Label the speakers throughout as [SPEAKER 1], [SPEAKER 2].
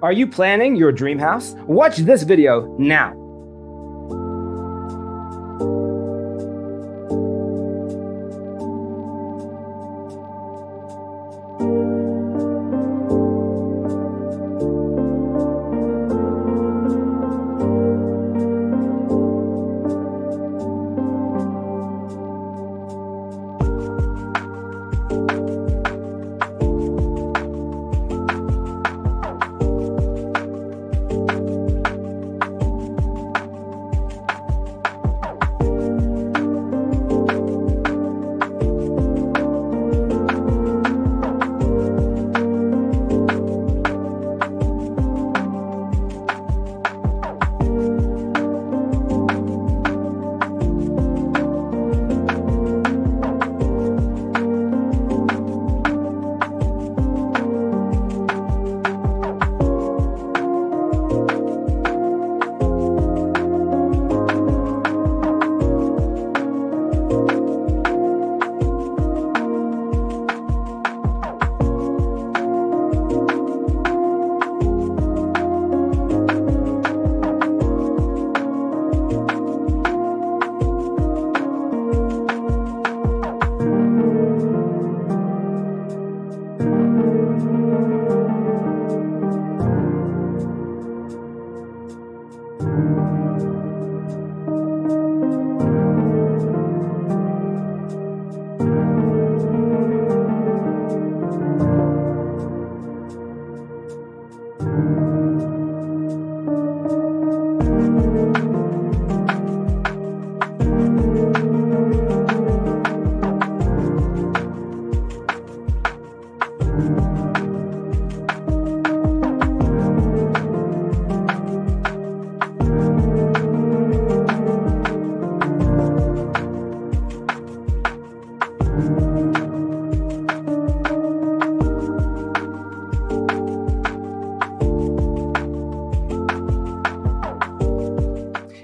[SPEAKER 1] Are you planning your dream house? Watch this video now.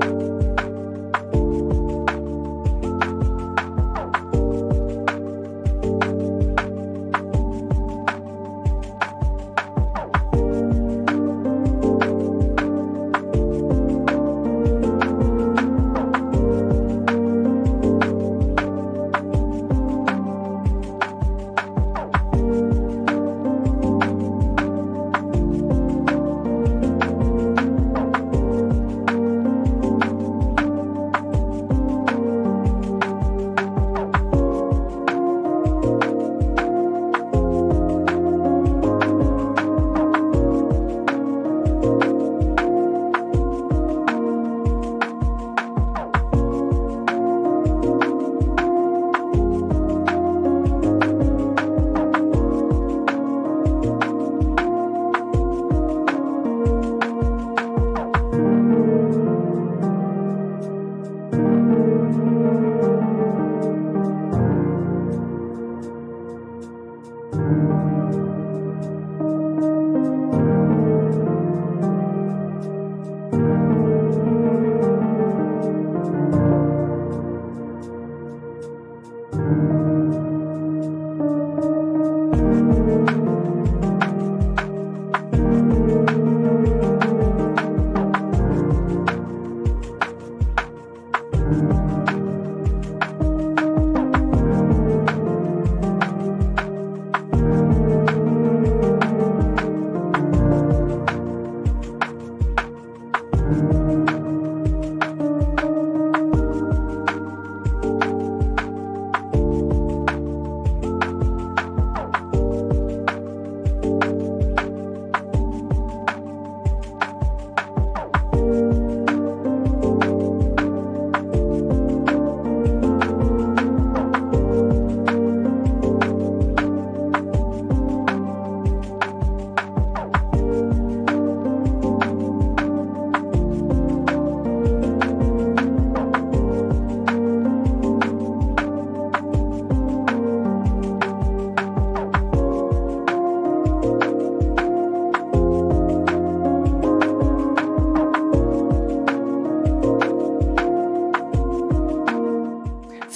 [SPEAKER 1] you